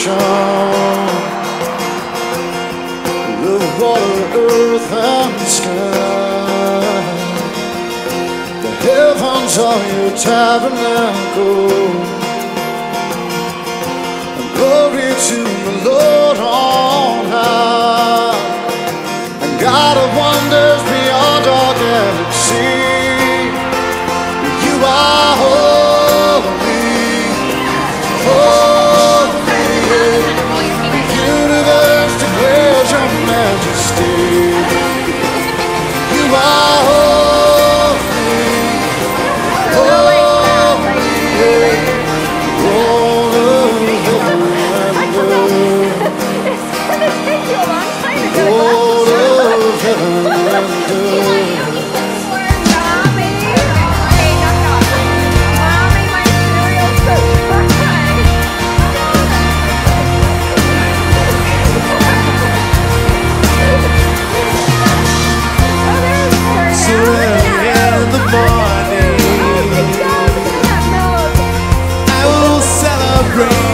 ocean The water, earth and sky. The heavens are your tabernacle. And Glory to the Lord on high. And God of wonder You. Are of grace.